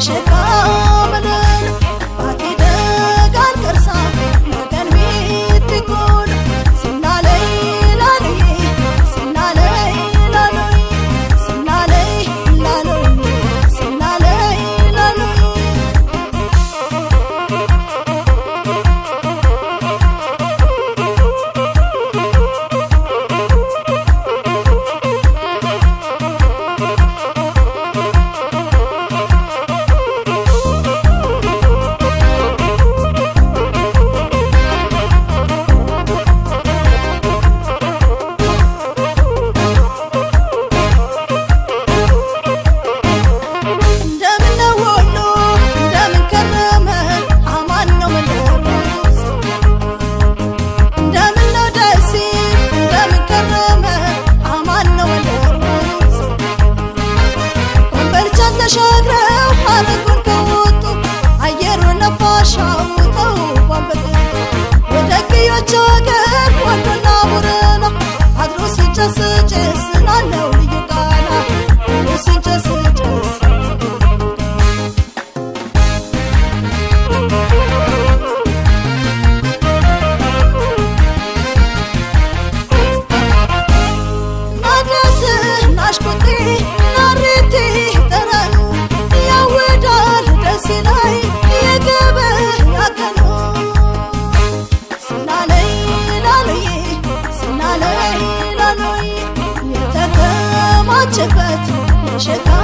谁是 grow, all the شكاتي شكاتي